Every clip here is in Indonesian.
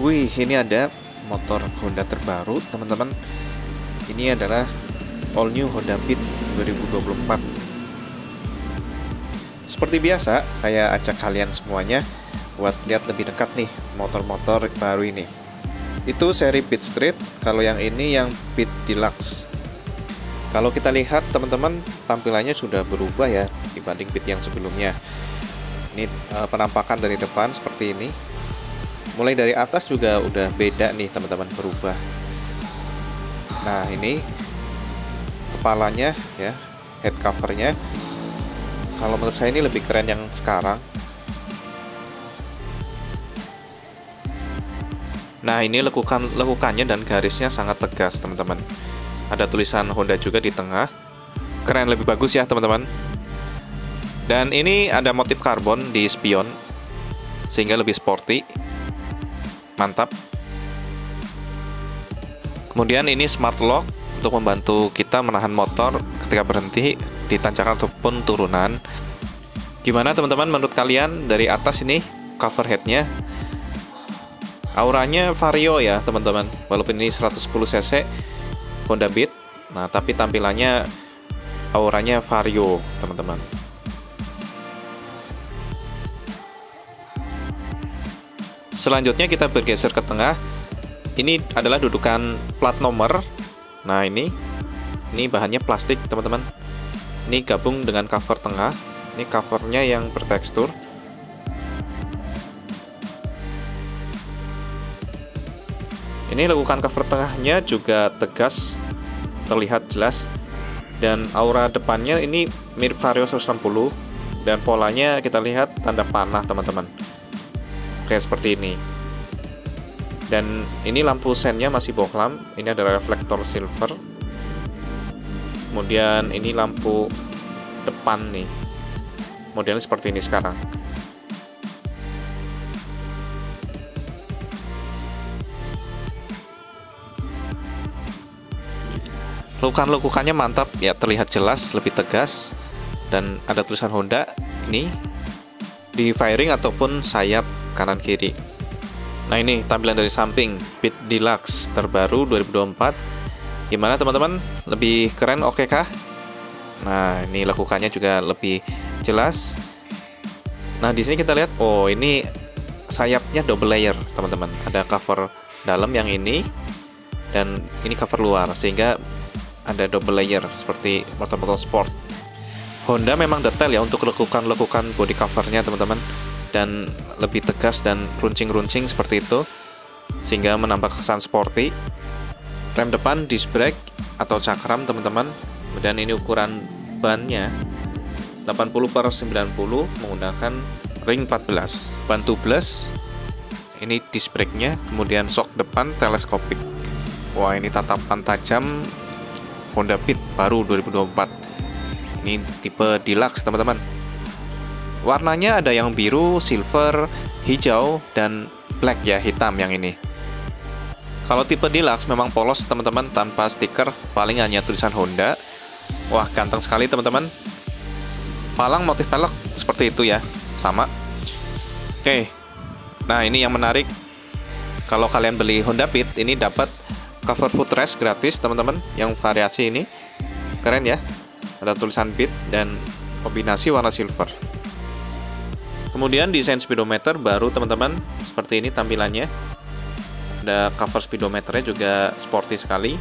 Wih, ini ada motor Honda terbaru, teman-teman. Ini adalah all new Honda Beat 2024. Seperti biasa, saya ajak kalian semuanya buat lihat lebih dekat nih motor-motor baru ini. Itu seri Beat Street, kalau yang ini yang Beat Deluxe. Kalau kita lihat teman-teman tampilannya sudah berubah ya dibanding Beat yang sebelumnya. Ini uh, penampakan dari depan seperti ini mulai dari atas juga udah beda nih teman-teman berubah. Nah ini kepalanya ya head covernya. Kalau menurut saya ini lebih keren yang sekarang. Nah ini lekukan lekukannya dan garisnya sangat tegas teman-teman. Ada tulisan Honda juga di tengah. Keren lebih bagus ya teman-teman. Dan ini ada motif karbon di spion sehingga lebih sporty mantap. Kemudian ini smart lock untuk membantu kita menahan motor ketika berhenti di tanjakan ataupun turunan. Gimana teman-teman menurut kalian? Dari atas ini cover headnya. Auranya vario ya teman-teman. Walaupun ini 110 cc Honda Beat. Nah tapi tampilannya auranya vario teman-teman Selanjutnya kita bergeser ke tengah. Ini adalah dudukan plat nomor. Nah, ini ini bahannya plastik, teman-teman. Ini gabung dengan cover tengah. Ini covernya yang bertekstur. Ini lekukan cover tengahnya juga tegas, terlihat jelas. Dan aura depannya ini mirip Vario 160 dan polanya kita lihat tanda panah, teman-teman kayak seperti ini. Dan ini lampu sennya masih bohlam. Ini adalah reflektor silver. Kemudian ini lampu depan nih. Modelnya seperti ini sekarang. Lukan-lukukannya mantap. Ya terlihat jelas lebih tegas. Dan ada tulisan Honda ini. Di fairing ataupun sayap kanan kiri. Nah ini tampilan dari samping Beat Deluxe terbaru 2024. Gimana teman-teman? Lebih keren oke okay kah? Nah ini lakukannya juga lebih jelas. Nah di sini kita lihat, oh ini sayapnya double layer teman-teman. Ada cover dalam yang ini dan ini cover luar sehingga ada double layer seperti motor-motor sport. Honda memang detail ya untuk lekukan-lekukan body covernya teman-teman dan lebih tegas dan runcing-runcing seperti itu sehingga menambah kesan sporty. Rem depan disc brake atau cakram teman-teman. Dan ini ukuran bannya 80 per 90 menggunakan ring 14 ban tubeless ini disc brake nya kemudian shock depan teleskopik. Wah ini tatapan tajam Honda Beat baru 2024 ini tipe deluxe teman-teman Warnanya ada yang biru, silver, hijau, dan black ya, hitam yang ini. Kalau tipe deluxe memang polos teman-teman tanpa stiker, paling hanya tulisan Honda. Wah, ganteng sekali teman-teman. Palang motif pelek seperti itu ya, sama. Oke, nah ini yang menarik. Kalau kalian beli Honda Beat, ini dapat cover footrest gratis teman-teman, yang variasi ini. Keren ya, ada tulisan Beat dan kombinasi warna silver. Kemudian desain speedometer baru teman-teman, seperti ini tampilannya. Ada cover speedometernya juga sporty sekali.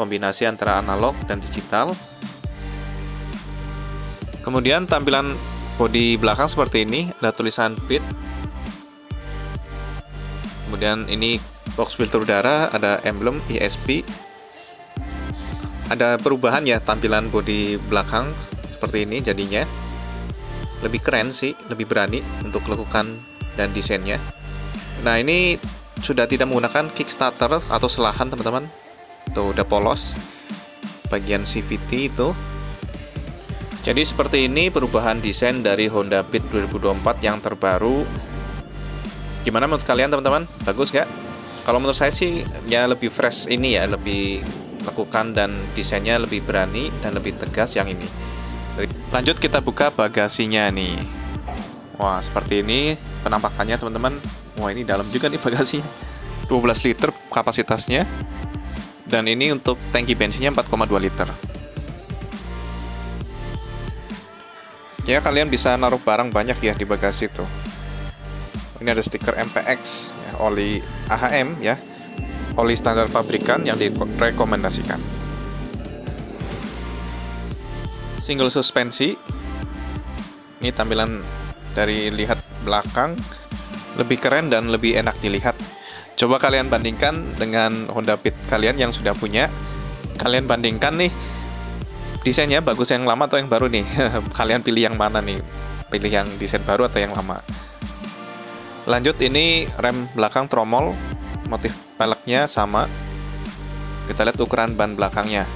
Kombinasi antara analog dan digital. Kemudian tampilan bodi belakang seperti ini, ada tulisan bit. Kemudian ini box filter udara, ada emblem ESP. Ada perubahan ya tampilan bodi belakang seperti ini jadinya lebih keren sih, lebih berani untuk lakukan dan desainnya. Nah ini sudah tidak menggunakan Kickstarter atau selahan teman-teman. Tuh udah polos bagian CVT itu. Jadi seperti ini perubahan desain dari Honda Beat 2024 yang terbaru. Gimana menurut kalian teman-teman? Bagus gak? Kalau menurut saya sih ya lebih fresh ini ya, lebih lakukan dan desainnya lebih berani dan lebih tegas yang ini. Lanjut kita buka bagasinya nih. Wah, seperti ini penampakannya teman-teman. Wah, ini dalam juga nih bagasinya. 12 liter kapasitasnya. Dan ini untuk tangki bensinnya 4,2 liter. Ya, kalian bisa naruh barang banyak ya di bagasi itu. Ini ada stiker MPX, ya, oli AHM ya. Oli standar pabrikan yang direkomendasikan. Single suspensi. Ini tampilan dari lihat belakang lebih keren dan lebih enak dilihat. Coba kalian bandingkan dengan Honda Beat kalian yang sudah punya. Kalian bandingkan nih desainnya bagus yang lama atau yang baru nih. kalian pilih yang mana nih? Pilih yang desain baru atau yang lama? Lanjut ini rem belakang tromol, motif peleknya sama. Kita lihat ukuran ban belakangnya.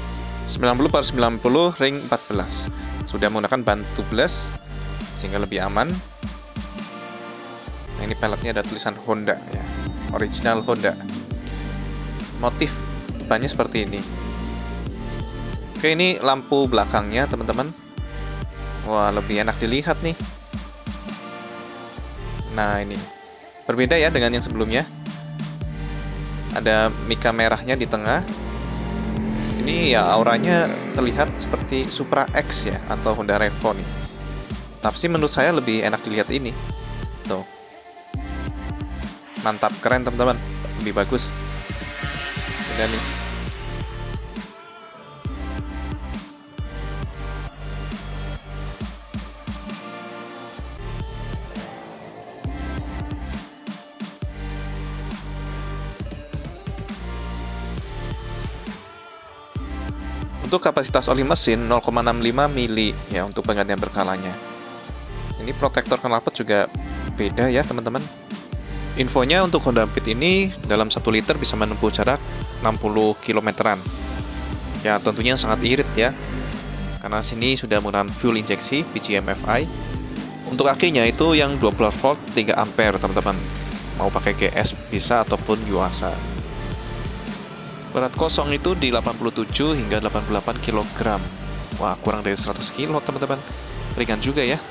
90 per 90 ring 14. Sudah menggunakan ban tubeless sehingga lebih aman. Nah, ini peleknya ada tulisan Honda ya. Original Honda. Motif bannya seperti ini. Oke ini lampu belakangnya teman-teman. Wah lebih enak dilihat nih. Nah ini. Berbeda ya dengan yang sebelumnya. Ada mika merahnya di tengah ini ya auranya terlihat seperti Supra X ya atau Honda Revo nih. Tapi menurut saya lebih enak dilihat ini. Tuh. Mantap keren teman-teman. Lebih bagus. Udah nih Untuk kapasitas oli mesin 0,65 mili ya untuk penggantian berkalanya. Ini protektor knalpot juga beda ya teman-teman. Infonya untuk Honda Beat ini dalam 1 liter bisa menempuh jarak 60 kilometeran. Ya tentunya sangat irit ya, karena sini sudah menggunakan fuel injeksi BGM FI. Untuk akinya itu yang 12 volt 3 ampere teman-teman. Mau pakai GS bisa ataupun Yuasa. Berat kosong itu di 87 hingga 88 kg. Wah, kurang dari 100 kg teman-teman. Ringan juga ya.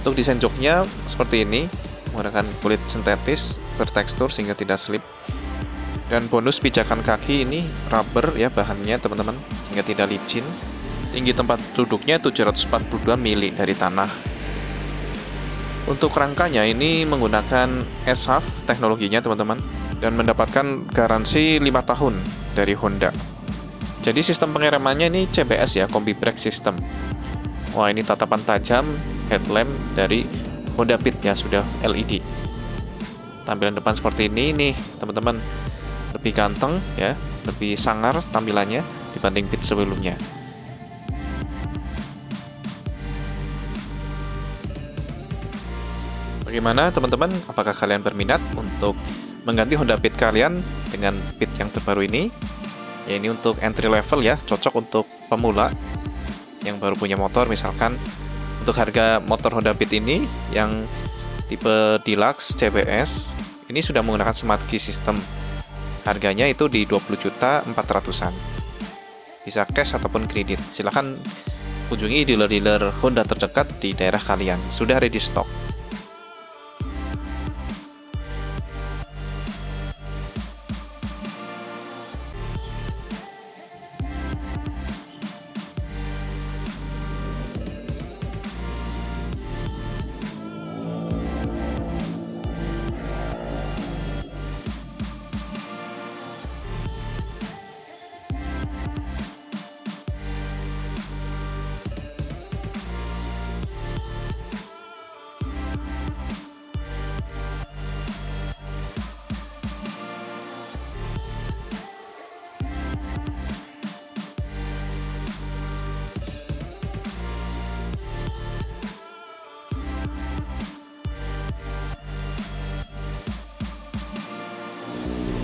Untuk desain joknya seperti ini, menggunakan kulit sintetis bertekstur sehingga tidak slip. Dan bonus pijakan kaki ini rubber ya bahannya teman-teman, sehingga tidak licin. Tinggi tempat duduknya 742 mili dari tanah. Untuk rangkanya ini menggunakan SHAF teknologinya teman-teman dan mendapatkan garansi 5 tahun dari Honda. Jadi sistem pengeremannya ini CBS ya, Combi Brake System. Wah ini tatapan tajam, headlamp dari Honda Beat ya sudah LED. Tampilan depan seperti ini nih teman-teman lebih ganteng ya, lebih sangar tampilannya dibanding Beat sebelumnya. Bagaimana teman-teman? Apakah kalian berminat untuk mengganti Honda Beat kalian dengan Beat yang terbaru ini? Ya ini untuk entry level ya, cocok untuk pemula yang baru punya motor misalkan untuk harga motor Honda Beat ini yang tipe Deluxe CBS ini sudah menggunakan Smart Key System. Harganya itu di 20 juta 400-an. Bisa cash ataupun kredit. Silahkan kunjungi dealer-dealer Honda terdekat di daerah kalian. Sudah ready stock.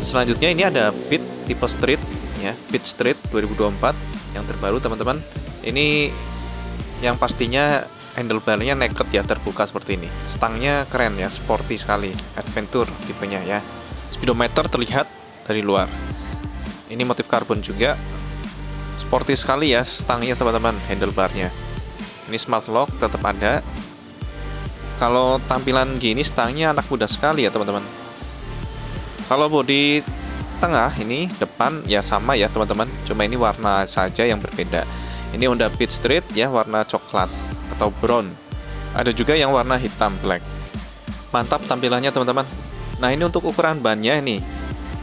Selanjutnya ini ada Beat tipe Street ya, Beat Street 2024 yang terbaru teman-teman. Ini yang pastinya handlebarnya naked ya terbuka seperti ini. Stangnya keren ya, sporty sekali, adventure tipenya ya. Speedometer terlihat dari luar. Ini motif karbon juga. Sporty sekali ya stangnya teman-teman, handlebarnya. ini smart lock tetap ada kalau tampilan gini stangnya anak muda sekali ya teman-teman kalau bodi tengah ini depan ya sama ya teman-teman. Cuma ini warna saja yang berbeda. Ini Honda Beat Street ya warna coklat atau brown. Ada juga yang warna hitam black. Mantap tampilannya teman-teman. Nah ini untuk ukuran bannya ini.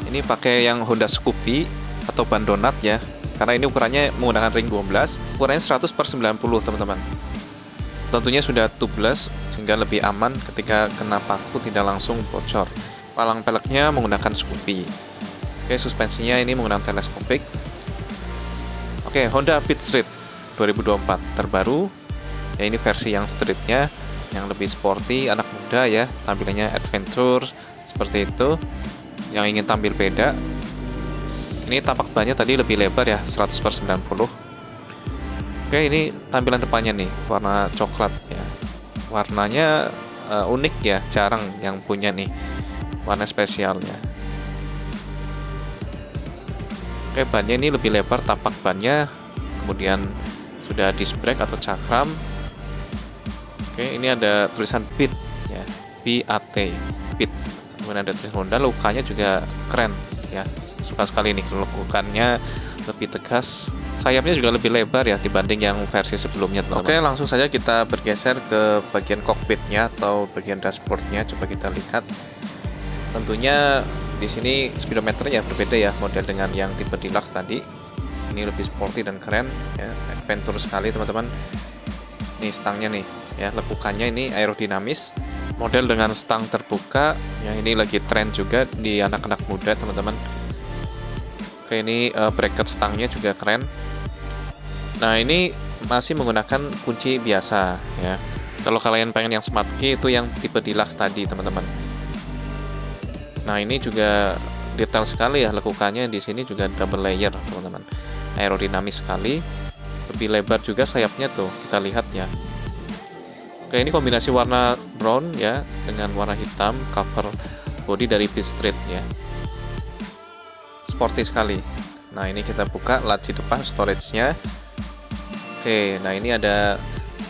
Ini pakai yang Honda Scoopy atau ban donat ya. Karena ini ukurannya menggunakan ring 12 ukurannya 100 per 90 teman-teman. Tentunya sudah tubeless sehingga lebih aman ketika kena paku tidak langsung bocor palang peleknya menggunakan Scoopy Oke, suspensinya ini menggunakan teleskopik. Oke, Honda Beat Street 2024 terbaru. Ya ini versi yang streetnya, yang lebih sporty, anak muda ya, tampilannya adventure seperti itu. Yang ingin tampil beda. Ini tampak bannya tadi lebih lebar ya, 100 per 90. Oke, ini tampilan depannya nih, warna coklat ya. Warnanya uh, unik ya, jarang yang punya nih warna spesialnya. Oke, bannya ini lebih lebar tapak bannya. Kemudian sudah disc brake atau cakram. Oke, ini ada tulisan bit ya. BAT, bit. Kemudian ada tulisan Honda, lukanya juga keren ya. Suka sekali nih lukannya lebih tegas. Sayapnya juga lebih lebar ya dibanding yang versi sebelumnya, teman-teman. Oke, langsung saja kita bergeser ke bagian cockpitnya atau bagian dashboardnya. Coba kita lihat. Tentunya di sini speedometernya berbeda ya model dengan yang tipe deluxe tadi. Ini lebih sporty dan keren ya. Adventure sekali teman-teman. Ini stangnya nih ya. Lekukannya ini aerodinamis. Model dengan stang terbuka yang ini lagi tren juga di anak-anak muda teman-teman. Oke ini uh, bracket stangnya juga keren. Nah ini masih menggunakan kunci biasa ya. Kalau kalian pengen yang smart key itu yang tipe deluxe tadi teman-teman Nah ini juga detail sekali ya lekukannya. Di sini juga double layer teman-teman. Aerodinamis sekali. Lebih lebar juga sayapnya tuh. Kita lihat ya. Oke ini kombinasi warna brown ya dengan warna hitam cover body dari Pit Street ya. Sporty sekali. Nah ini kita buka laci depan storage-nya. Oke nah ini ada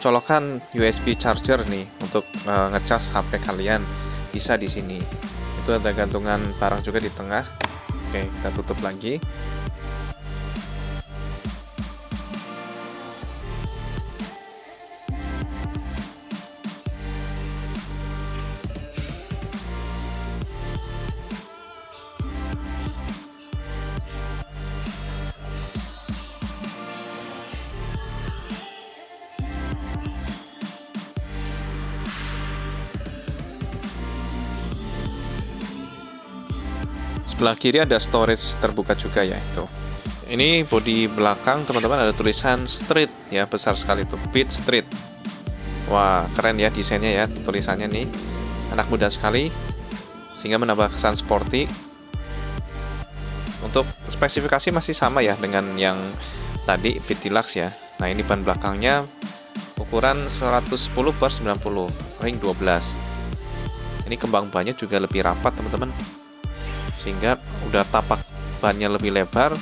colokan USB charger nih untuk uh, ngecas HP kalian. Bisa di sini itu ada gantungan barang juga di tengah. Oke kita tutup lagi sebelah kiri ada storage terbuka juga ya itu. Ini bodi belakang teman-teman ada tulisan street ya besar sekali itu beat street. Wah keren ya desainnya ya tulisannya nih. Anak muda sekali sehingga menambah kesan sporty. Untuk spesifikasi masih sama ya dengan yang tadi Beat Deluxe ya. Nah ini ban belakangnya ukuran 110 per 90 ring 12 ini kembang bannya juga lebih rapat teman-teman sehingga udah tapak bannya lebih lebar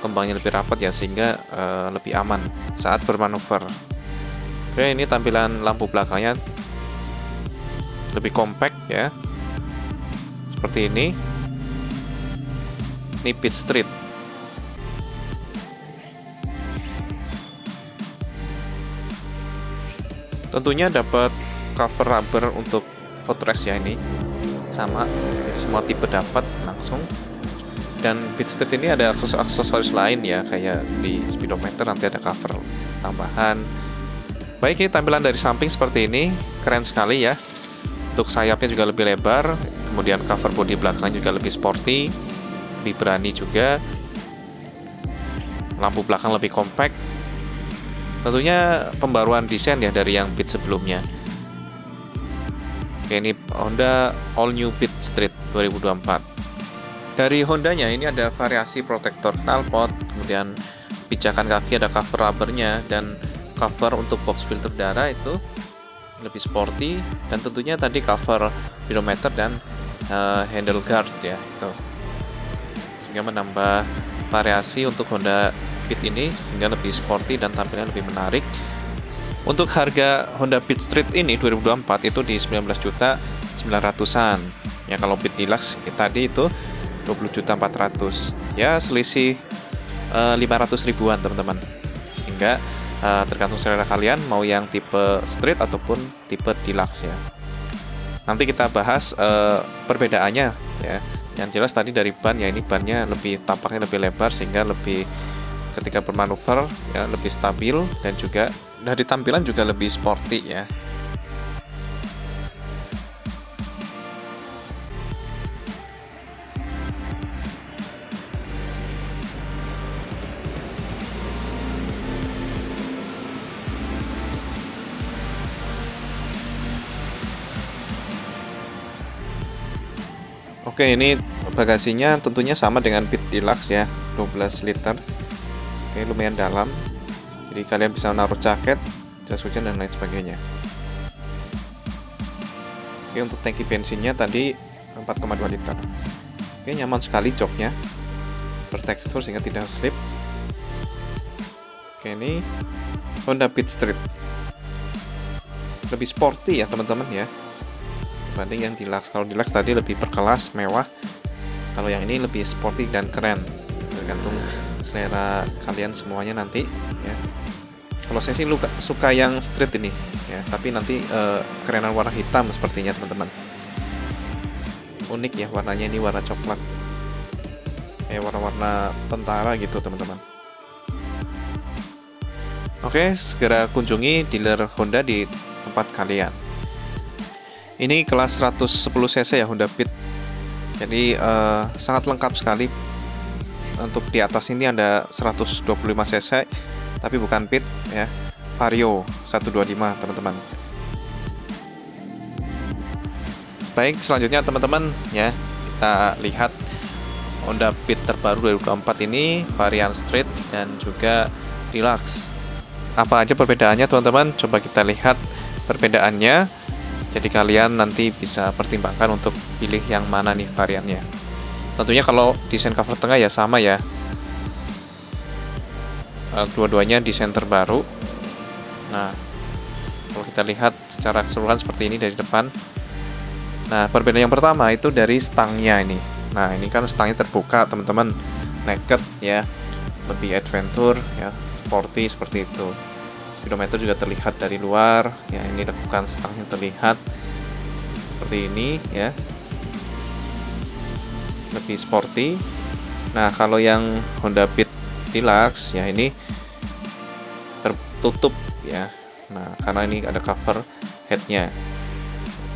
kembangnya lebih rapat ya sehingga uh, lebih aman saat bermanuver. Oke ini tampilan lampu belakangnya. Lebih compact ya. Seperti ini. Ini pit street. Tentunya dapat cover rubber untuk footrest ya ini sama semua tipe dapat langsung. Dan Beatstead ini ada aksesoris lain ya kayak di speedometer nanti ada cover tambahan. Baik ini tampilan dari samping seperti ini keren sekali ya. Untuk sayapnya juga lebih lebar kemudian cover body belakang juga lebih sporty lebih berani juga. Lampu belakang lebih compact. Tentunya pembaruan desain ya dari yang Beat sebelumnya Oke ini Honda All New Beat Street 2024 Dari Hondanya ini ada variasi protektor knalpot Kemudian pijakan kaki ada cover rubbernya Dan cover untuk box filter udara itu lebih sporty Dan tentunya tadi cover speedometer dan uh, handle guard ya itu. Sehingga menambah variasi untuk Honda Beat ini Sehingga lebih sporty dan tampilnya lebih menarik Untuk harga Honda Beat Street ini 2024 itu di 19 juta 900-an. Ya kalau Beat Deluxe ya, tadi itu 20 juta 400. Ya selisih uh, eh, 500 ribuan teman-teman. Sehingga uh, tergantung selera kalian mau yang tipe Street ataupun tipe Deluxe ya. Nanti kita bahas uh, perbedaannya ya. Yang jelas tadi dari ban ya ini bannya lebih tampaknya lebih lebar sehingga lebih ketika bermanuver ya lebih stabil dan juga dari tampilan juga lebih sporty ya. Oke ini bagasinya tentunya sama dengan Pit Deluxe ya 12 liter Oke lumayan dalam. Jadi kalian bisa menaruh jaket jas hujan dan lain sebagainya. Oke untuk tangki bensinnya tadi 4,2 liter. Oke nyaman sekali joknya. Bertekstur sehingga tidak slip. Oke ini Honda Beat Street lebih sporty ya teman-teman ya. Dibanding yang Deluxe kalau Deluxe tadi lebih berkelas mewah. Kalau yang ini lebih sporty dan keren tergantung selera kalian semuanya nanti ya. Kalau saya sih luka, suka yang street ini ya. Tapi nanti uh, kerenan warna hitam sepertinya teman-teman. Unik ya warnanya ini warna coklat. Eh warna-warna tentara gitu teman-teman. Oke segera kunjungi dealer Honda di tempat kalian. Ini kelas 110 cc ya Honda Beat jadi uh, sangat lengkap sekali untuk di atas ini ada 125 cc tapi bukan pit ya. Vario 125 teman-teman. Baik selanjutnya teman-teman ya. Kita lihat Honda Beat terbaru 2024 ini varian Street dan juga Deluxe apa aja perbedaannya teman-teman? Coba kita lihat perbedaannya. Jadi kalian nanti bisa pertimbangkan untuk pilih yang mana nih variannya tentunya kalau desain cover tengah ya sama ya. Uh, dua-duanya desain terbaru. Nah kalau kita lihat secara keseluruhan seperti ini dari depan. Nah perbedaan yang pertama itu dari stangnya ini. Nah ini kan stangnya terbuka teman-teman. Naked ya. Lebih adventure ya. Sporty seperti itu. Speedometer juga terlihat dari luar. Ya ini lekukan stangnya terlihat. Seperti ini ya lebih sporty. Nah kalau yang Honda Beat Deluxe ya ini tertutup ya. Nah karena ini ada cover headnya.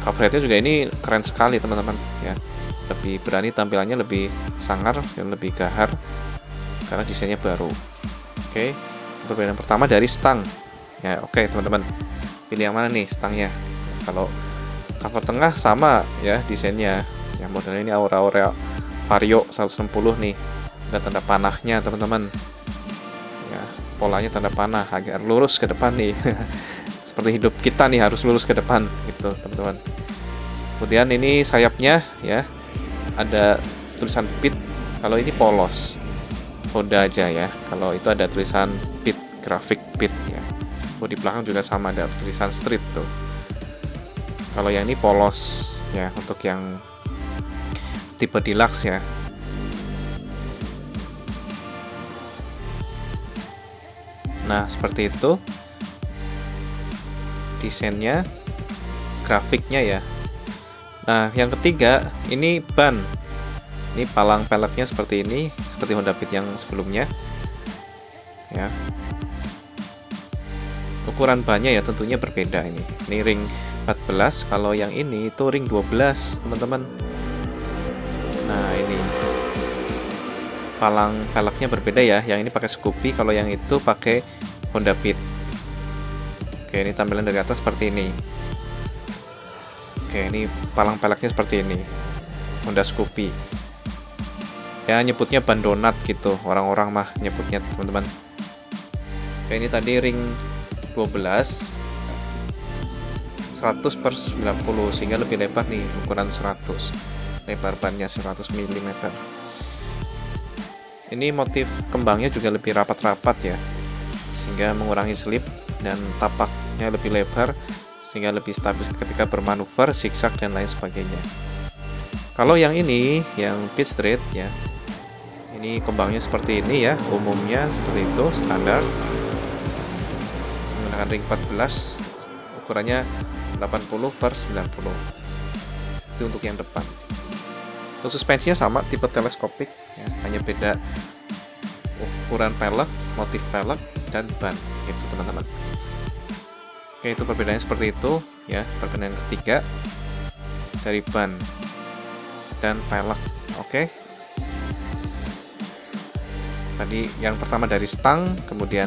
Cover headnya juga ini keren sekali teman-teman ya. Lebih berani tampilannya lebih sangar dan lebih gahar karena desainnya baru. Oke perbedaan pertama dari stang. Ya oke teman-teman. Pilih yang mana nih stangnya? Kalau cover tengah sama ya desainnya. Yang modelnya ini aura-aura Vario 160 nih. Ada tanda panahnya teman-teman. Ya polanya tanda panah agar lurus ke depan nih. Seperti hidup kita nih harus lurus ke depan gitu teman-teman. Kemudian ini sayapnya ya. Ada tulisan pit. Kalau ini polos. Honda aja ya. Kalau itu ada tulisan pit grafik pit ya. Oh di belakang juga sama ada tulisan street tuh. Kalau yang ini polos ya untuk yang tipe deluxe ya. Nah seperti itu desainnya grafiknya ya. Nah yang ketiga ini ban. Ini palang peleknya seperti ini seperti Honda Beat yang sebelumnya. Ya. Ukuran bannya ya tentunya berbeda ini. Ini ring 14 kalau yang ini itu ring 12 teman-teman Nah ini palang peleknya berbeda ya. Yang ini pakai Scoopy, kalau yang itu pakai Honda Beat. Oke, ini tampilan dari atas seperti ini. Oke, ini palang peleknya seperti ini. Honda Scoopy. Ya, nyebutnya ban donat gitu. Orang-orang mah nyebutnya, teman-teman. Oke, ini tadi ring 12 100 per 90 sehingga lebih lebar nih ukuran 100 lebar bannya 100 mm ini motif kembangnya juga lebih rapat-rapat ya sehingga mengurangi slip dan tapak joknya lebih lebar sehingga lebih stabil ketika bermanuver, zigzag dan lain sebagainya. Kalau yang ini, yang pit straight ya, ini kembangnya seperti ini ya, umumnya seperti itu, standar. Menggunakan ring 14, ukurannya 80 per 90. Untuk yang depan. Untuk suspensinya sama, tipe teleskopik, ya, hanya beda ukuran pelek, motif pelek, dan ban, gitu teman-teman. Oke, itu perbedaannya seperti itu ya. Perbedaan ketiga dari ban dan pelek. Oke. Tadi yang pertama dari stang, kemudian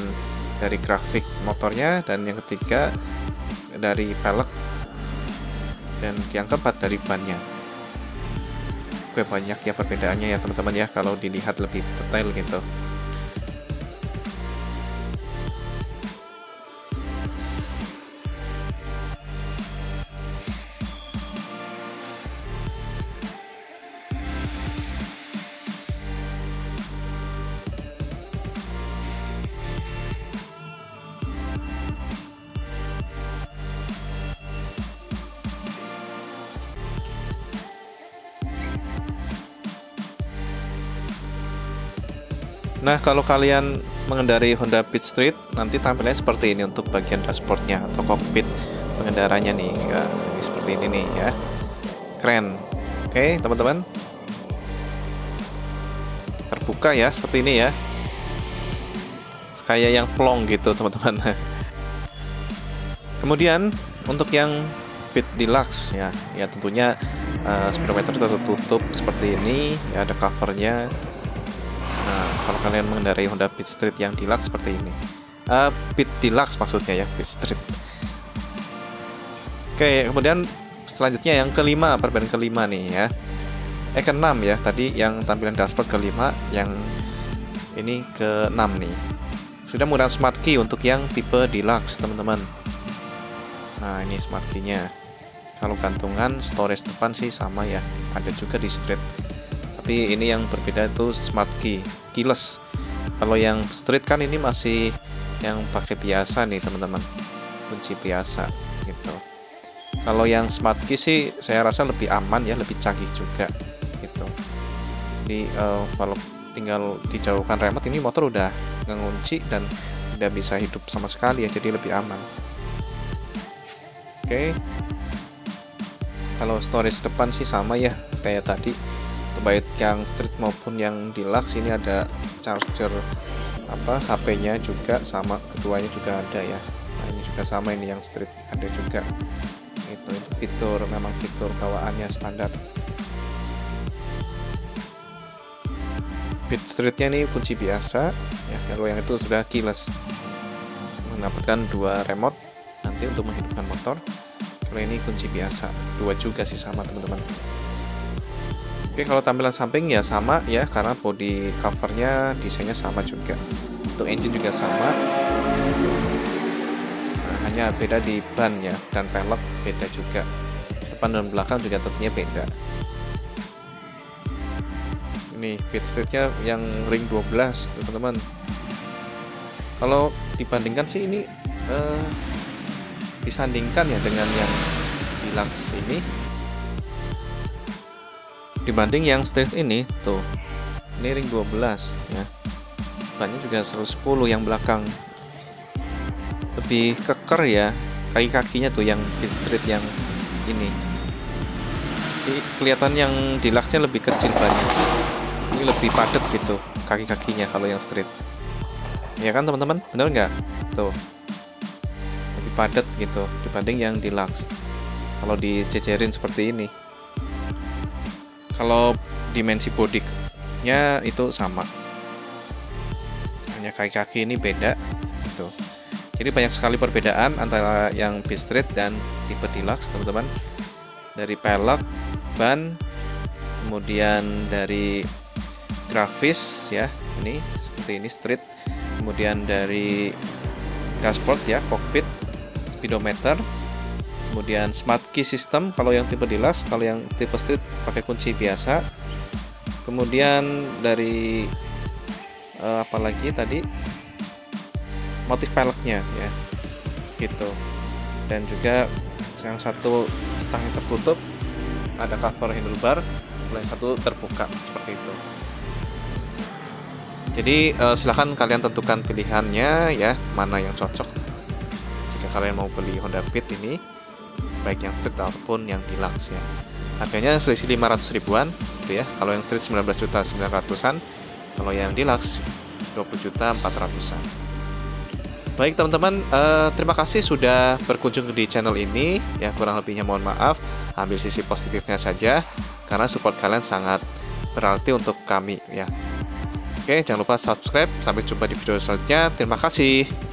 dari grafik motornya dan yang ketiga dari pelek dan yang keempat dari bannya. Oke, banyak ya perbedaannya ya teman-teman ya kalau dilihat lebih detail gitu. Nah, kalau kalian mengendarai Honda Beat Street, nanti tampilnya seperti ini untuk bagian dashboardnya atau cockpit pengendaranya nih. Ya, seperti ini nih ya. Keren. Oke, teman-teman. Terbuka ya, seperti ini ya. Kayak yang plong gitu, teman-teman. Kemudian, untuk yang Beat Deluxe ya, ya tentunya uh, speedometer tertutup seperti ini, ya ada covernya kalau kalian mengendarai Honda Beat Street yang deluxe seperti ini. Uh, Beat Deluxe maksudnya ya, Beat Street. Oke, kemudian selanjutnya yang kelima, perbedaan kelima nih ya. Eh keenam ya, tadi yang tampilan dashboard kelima, yang ini keenam nih. Sudah menggunakan smart key untuk yang tipe deluxe, teman-teman. Nah, ini smart key-nya. Kalau gantungan storage depan sih sama ya, ada juga di street tapi ini yang berbeda itu smart key keyless kalau yang street kan ini masih yang pakai biasa nih teman-teman. Kunci biasa gitu. Kalau yang smart key sih saya rasa lebih aman ya lebih canggih juga gitu. Jadi uh, kalau tinggal dijauhkan remote ini motor udah ngunci dan udah bisa hidup sama sekali ya jadi lebih aman. Oke. Okay. kalau storage depan sih sama ya kayak tadi baik yang street maupun yang deluxe ini ada charger apa HP-nya juga sama keduanya juga ada ya. Nah ini juga sama ini yang street ada juga. Itu itu fitur memang fitur bawaannya standar. Beat streetnya ini kunci biasa ya kalau yang itu sudah keyless. Mendapatkan dua remote nanti untuk menghidupkan motor. Kalau ini kunci biasa dua juga sih sama teman-teman Oke kalau tampilan samping ya sama ya karena body covernya desainnya sama juga. Untuk engine juga sama. Nah, hanya beda di ban ya dan pelek beda juga. Depan dan belakang juga tentunya beda. Ini pit streetnya yang ring 12 teman-teman. Kalau dibandingkan sih ini uh, disandingkan ya dengan yang deluxe ini dibanding yang street ini tuh. Ini ring 12 ya. Bannya juga 110 yang belakang. Lebih keker ya kaki-kakinya tuh yang di street yang ini. Ini kelihatan yang deluxe-nya lebih kecil banyak ini lebih padat gitu kaki-kakinya kalau yang street. Ya kan teman-teman? Bener nggak? Tuh. Lebih padat gitu dibanding yang deluxe. Kalau dicejerin seperti ini kalau dimensi bodiknya itu sama. Hanya kaki-kaki ini beda gitu. Jadi banyak sekali perbedaan antara yang B Street dan tipe deluxe teman-teman. Dari pelek ban kemudian dari grafis ya ini seperti ini street. Kemudian dari dashboard ya cockpit speedometer kemudian smart key system kalau yang tipe deluxe kalau yang tipe street pakai kunci biasa. Kemudian dari uh, apa lagi tadi? Motif peleknya ya. Gitu. Dan juga yang satu stangnya tertutup ada cover handlebar yang satu terbuka seperti itu. Jadi uh, silahkan kalian tentukan pilihannya ya mana yang cocok. Jika kalian mau beli Honda Beat ini baik yang street ataupun yang deluxe ya. Harganya selisih 500 ribuan gitu ya. Kalau yang street 19 juta 900an kalau yang deluxe 20 juta 400an baik teman-teman uh, terima kasih sudah berkunjung di channel ini. Ya kurang lebihnya mohon maaf. Ambil sisi positifnya saja karena support kalian sangat berarti untuk kami ya. Oke jangan lupa subscribe. Sampai jumpa di video selanjutnya. Terima kasih